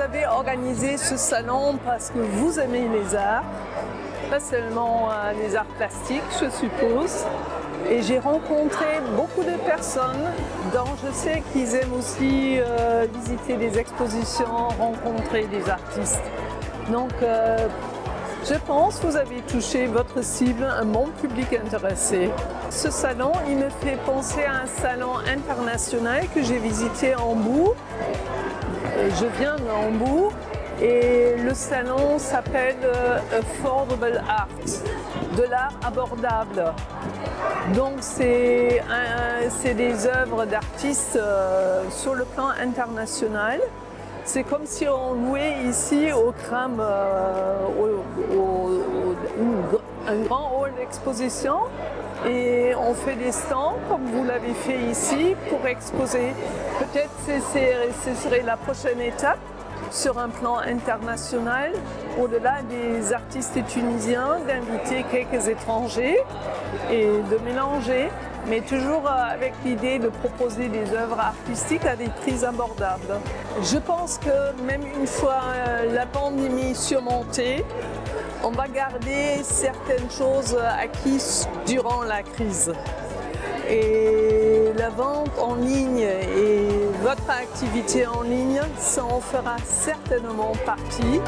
vous avez organisé ce salon parce que vous aimez les arts, pas seulement euh, les arts plastiques, je suppose. Et j'ai rencontré beaucoup de personnes dont je sais qu'ils aiment aussi euh, visiter des expositions, rencontrer des artistes. Donc, euh, je pense que vous avez touché votre cible, un monde public intéressé. Ce salon, il me fait penser à un salon international que j'ai visité en Hambourg. Je viens de et le salon s'appelle euh, Affordable Art, de l'art abordable. Donc c'est des œuvres d'artistes euh, sur le plan international. C'est comme si on louait ici au Cram euh, un grand hall d'exposition et on fait des stands comme vous l'avez fait ici pour exposer. Peut-être que ce serait la prochaine étape sur un plan international, au-delà des artistes tunisiens, d'inviter quelques étrangers et de mélanger, mais toujours euh, avec l'idée de proposer des œuvres artistiques à des prix abordables. Je pense que même une fois euh, la pandémie surmontée, on va garder certaines choses acquises durant la crise. Et la vente en ligne et votre activité en ligne, ça en fera certainement partie.